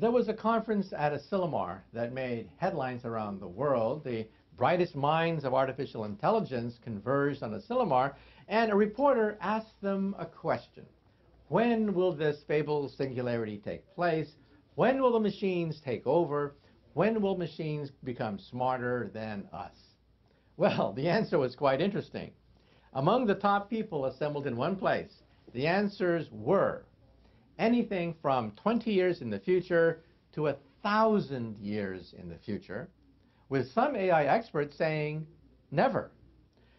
There was a conference at Asilomar that made headlines around the world. The brightest minds of artificial intelligence converged on Asilomar, and a reporter asked them a question. When will this fabled singularity take place? When will the machines take over? When will machines become smarter than us? Well, the answer was quite interesting. Among the top people assembled in one place, the answers were anything from 20 years in the future to a thousand years in the future, with some AI experts saying never.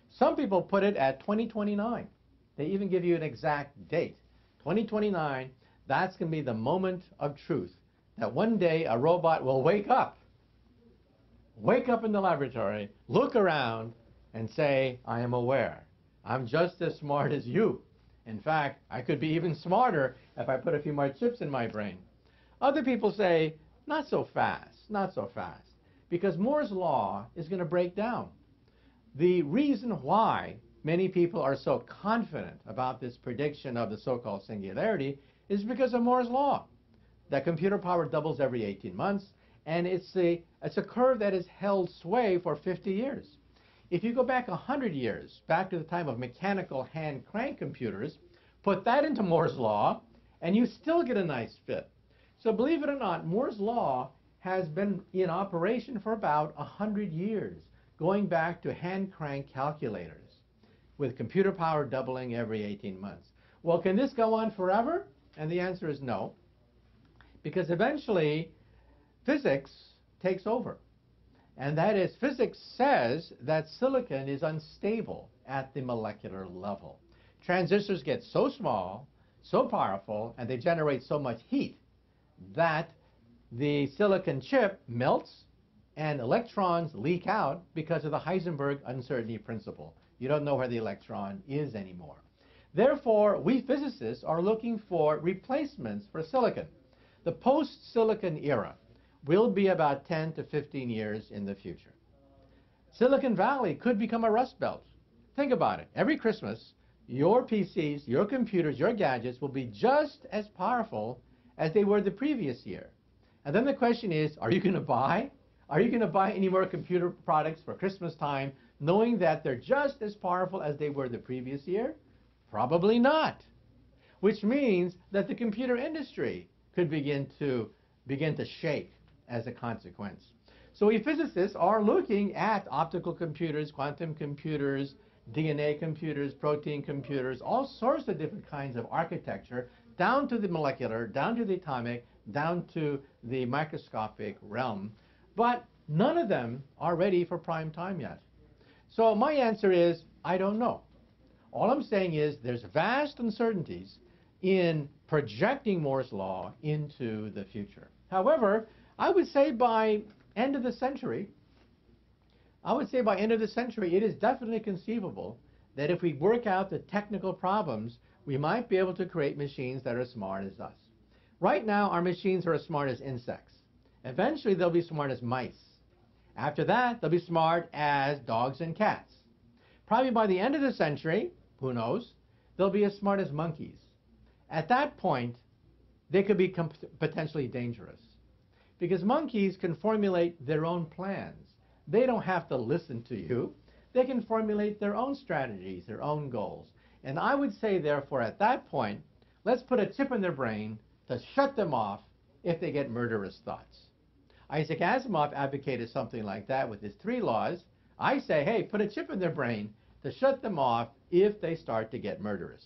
Some people put it at 2029. They even give you an exact date. 2029, that's going to be the moment of truth. That one day a robot will wake up, wake up in the laboratory, look around, and say, I am aware. I'm just as smart as you. In fact, I could be even smarter if I put a few more chips in my brain. Other people say, not so fast, not so fast, because Moore's law is going to break down. The reason why many people are so confident about this prediction of the so-called singularity is because of Moore's law. That computer power doubles every 18 months, and it's a, it's a curve that has held sway for 50 years. If you go back 100 years, back to the time of mechanical hand crank computers, put that into Moore's law, and you still get a nice fit. So believe it or not, Moore's law has been in operation for about 100 years, going back to hand crank calculators, with computer power doubling every 18 months. Well, can this go on forever? And the answer is no, because eventually physics takes over. And that is, physics says that silicon is unstable at the molecular level. Transistors get so small, so powerful, and they generate so much heat that the silicon chip melts and electrons leak out because of the Heisenberg uncertainty principle. You don't know where the electron is anymore. Therefore, we physicists are looking for replacements for silicon. The post-silicon era will be about 10 to 15 years in the future. Silicon Valley could become a rust belt. Think about it. Every Christmas, your PCs, your computers, your gadgets will be just as powerful as they were the previous year. And then the question is, are you going to buy? Are you going to buy any more computer products for Christmas time knowing that they're just as powerful as they were the previous year? Probably not. Which means that the computer industry could begin to begin to shake as a consequence. So we physicists are looking at optical computers, quantum computers, DNA computers, protein computers, all sorts of different kinds of architecture, down to the molecular, down to the atomic, down to the microscopic realm. But none of them are ready for prime time yet. So my answer is, I don't know. All I'm saying is there's vast uncertainties in projecting Moore's law into the future. However, I would say by end of the century, I would say by end of the century, it is definitely conceivable that if we work out the technical problems, we might be able to create machines that are smart as us. Right now, our machines are as smart as insects. Eventually, they'll be smart as mice. After that, they'll be smart as dogs and cats. Probably by the end of the century, who knows, they'll be as smart as monkeys. At that point, they could be potentially dangerous because monkeys can formulate their own plans. They don't have to listen to you. They can formulate their own strategies, their own goals. And I would say, therefore, at that point, let's put a chip in their brain to shut them off if they get murderous thoughts. Isaac Asimov advocated something like that with his three laws. I say, hey, put a chip in their brain to shut them off if they start to get murderous.